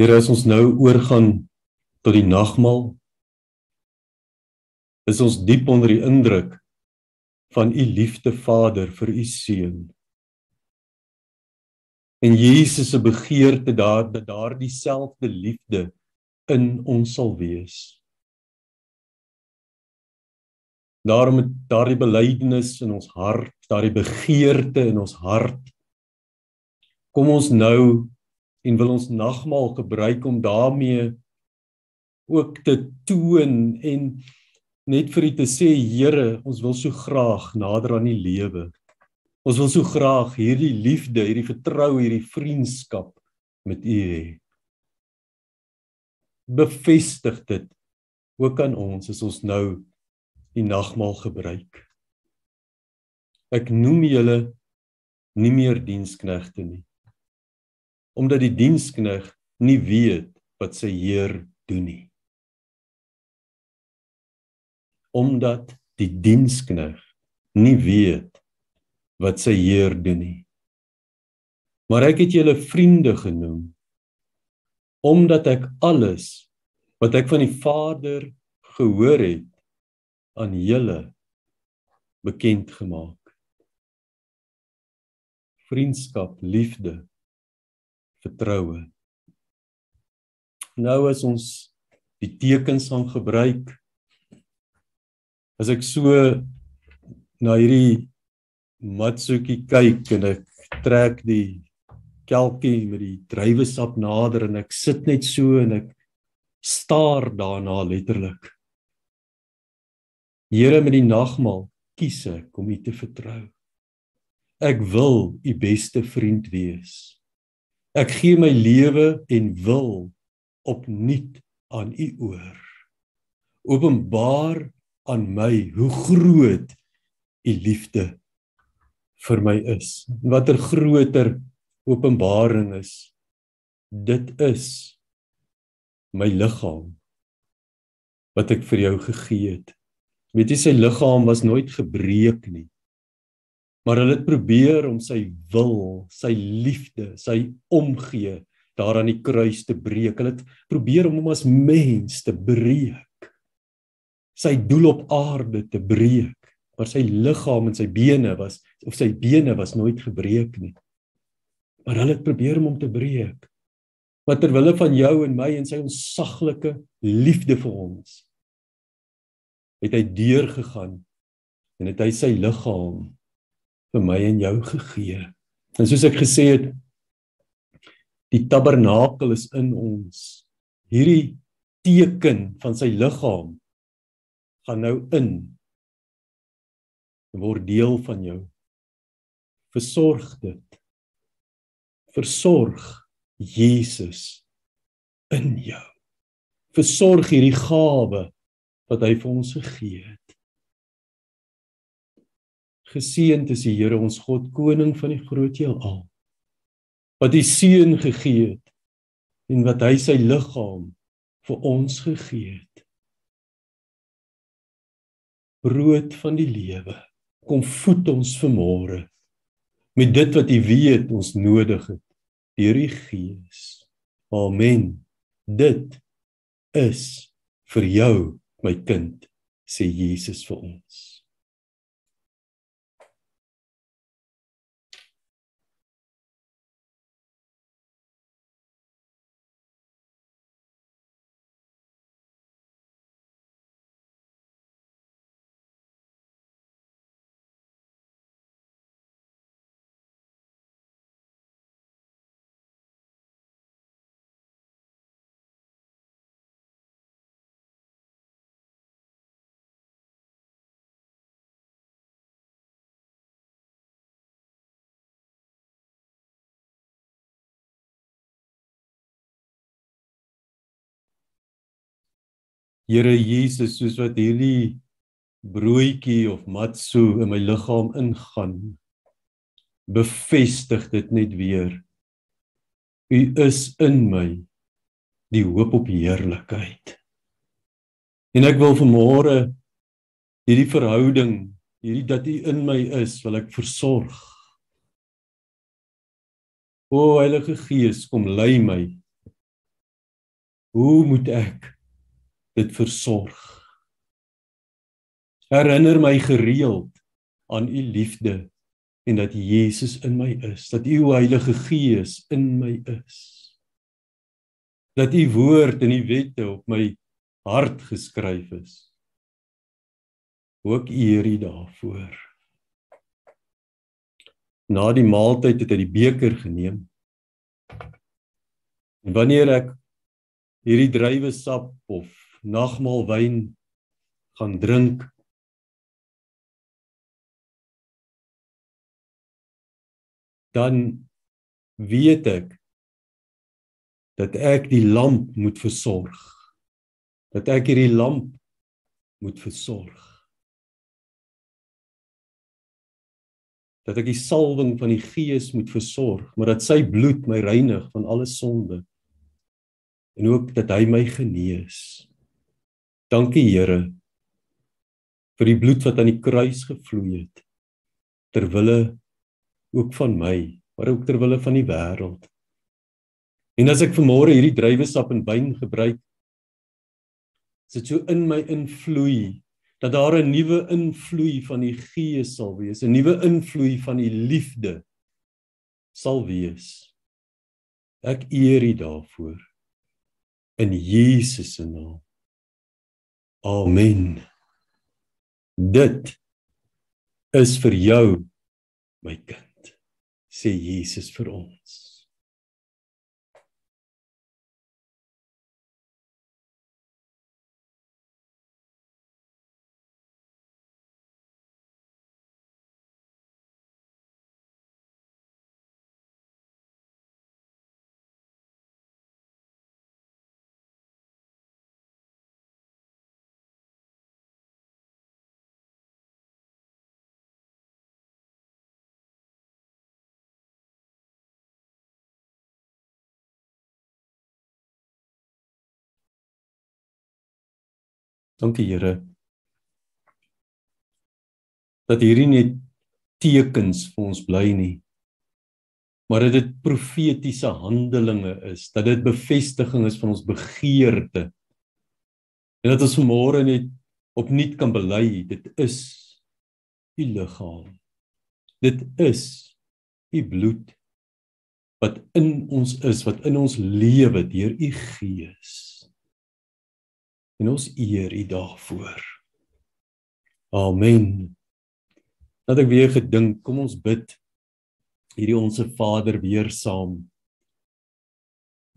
Here as ons nou oorgaan tot die nagmaal is ons diep onder die indruk van u liefde Vader vir u seun. En Jesus se begeerte daar dat daar dieselfde liefde in ons sal wees. Daarom met daardie belydenis in ons hart, daardie begeerte in ons hart kom ons nou en wil ons nagmaal gebruik om daarmee ook te toon en net vir u te sê Here, ons wil so graag nader aan u lewe. Ons wil so graag hierdie liefde, hierdie vertroue, hierdie vriendskap met u hê. Bevestig dit ook aan ons as ons nou die nagmaal gebruik. Ek noem julle nie meer diensknegte nie. Omdat die dienskneg nie weet wat sy heer doen nie omdat die dienskneg nie weet wat sy heer doen nie. Maar ek het julle vriende genoem omdat ek alles wat ek van die Vader gehoor het aan julle bekend gemaak. Vriendskap, liefde, vertroue. Nou as ons die tekens gaan gebruik as ek so na hierdie matsoekie kyk en ek trek die kelkie met die druiwesap nader en ek sit net so en ek staar daarna letterlik. Here met die nagmaal kies ek om U te vertrou. Ek wil U beste vriend wees. Ek gee my lewe en wil opnuut aan U oor. Openbaar aan my hoe groot u liefde vir my is. Watter groter openbaring is dit is my liggaam wat ek vir jou gegee het. Weet jy sy liggaam was nooit gebreek nie. Maar hulle het probeer om sy wil, sy liefde, sy omgee daar aan die kruis te breek. Hulle het probeer om hom as mens te breek sy doel op aarde te breek, maar sy liggaam en sy bene was of sy bene was nooit gebreek nie. Maar hulle het probeer om hom te breek. Maar ter wille van jou en my en sy onsaglike liefde vir ons het hy deur gegaan en het hy sy liggaam vir my en jou gegee. En soos ek gesê het, die tabernakel is in ons. Hierdie teken van sy liggaam gaan nou in word deel van jou versorg dit versorg Jesus in jou versorg hierdie gawe wat hy vir ons gegee het geseënd is die Here ons God koning van die groot heelal wat die seun gegee het en wat hy sy liggaam vir ons gegee het brood van die lewe. Kom voed ons vanmôre met dit wat U weet ons nodig het deur U Gees. Amen. Dit is vir jou, my kind, sê Jesus vir ons. Here Jesus, soos wat hierdie broodjie of matso in my liggaam ingaan, bevestig dit net weer. U is in my die hoop op heerlikheid. En ek wil vanmôre hierdie verhouding, hierdie dat u in my is, wil ek versorg. O Heilige Gees, kom lei my Hoe moet ek dit versorg? Herinner my gereeld aan u liefde en dat Jesus in my is, dat u Heilige Gees in my is. Dat u woord en die wette op my hart geskryf is. Ook eer u daarvoor. Na die maaltyd het hy die beker geneem. En wanneer ek hierdie druiwesap of nagmaal wyn gaan drink, dan weet ek dat ek die lamp moet versorg. Dat ek hierdie lamp moet versorg. Dat ek die salwing van die Gees moet versorg, maar dat sy bloed my reinig van alle sonde en ook dat hy my genees. Dankie Here vir die bloed wat aan die kruis gevloei het ter wille ook van my, maar ook ter wille van die wêreld. En as ek vanmôre hierdie druiwesap en wyn gebruik, is dit so in my invloei dat daar 'n nuwe invloei van die Gees sal wees, 'n nuwe invloei van die liefde sal wees. Ek eer U daarvoor in Jesus se naam. Amen. Dit is vir jou my kind sê Jesus vir ons. Dankie Here. Dat hierdie net tekens vir ons bly nie. Maar dat dit profetiese handelinge is, dat dit bevestiging is van ons begeerte. En dat ons môre net opnuut kan bely, dit is u liggaam. Dit is u bloed wat in ons is, wat in ons lewe deur u gees en ons eer U daarvoor. Amen. Dat ek weer gedink, kom ons bid hierdie onsse Vader weer saam.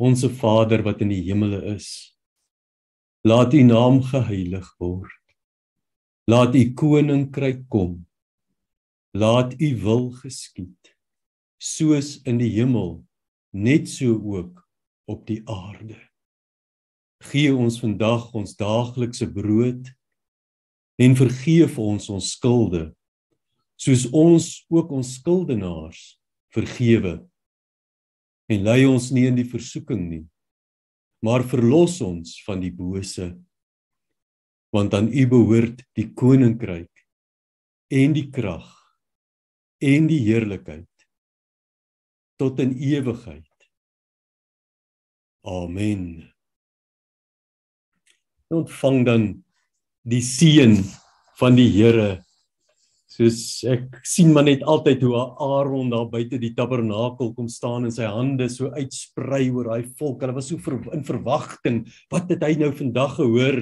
Onse Vader wat in die hemele is. Laat U naam geheilig word. Laat U koninkryk kom. Laat U wil geskied soos in die hemel net so ook op die aarde. Gee ons vandag ons daaglikse brood en vergeef ons ons skulde soos ons ook ons skuldenaars vergewe. En lei ons nie in die versoeking nie, maar verlos ons van die bose. Want aan U behoort die koninkryk en die krag en die heerlikheid tot in ewigheid. Amen ontvang dan die seën van die Here. Soos ek sien maar net altyd hoe Aaron daar buite die tabernakel kom staan en sy hande so uitsprei oor daai volk. Hulle was so ver, in verwagting. Wat het hy nou vandag gehoor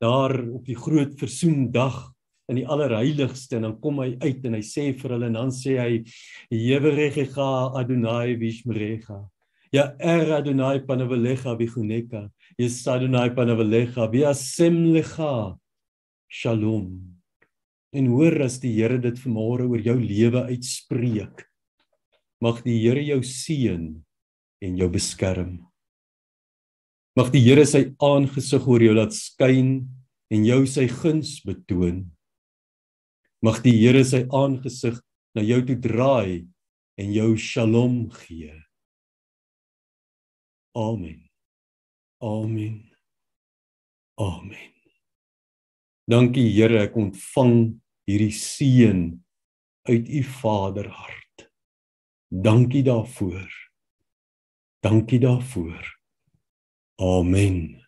daar op die groot versoendag in die allerheiligste en dan kom hy uit en hy sê vir hulle en dan sê hy Jeweregega Adonai Vishmerega. Ja er Adonai Panavelega Biguneka. Yesadonai panavelecha viasemlecha shalom. En hoor as die Here dit vanmôre oor jou lewe uitspreek. Mag die Here jou seën en jou beskerm. Mag die Here sy aangesig oor jou laat skyn en jou sy guns betoon. Mag die Here sy aangesig na jou toe draai en jou shalom gee. Amen. Amen. Amen. Dankie Here, ek ontvang hierdie seën uit u Vaderhart. Dankie daarvoor. Dankie daarvoor. Amen.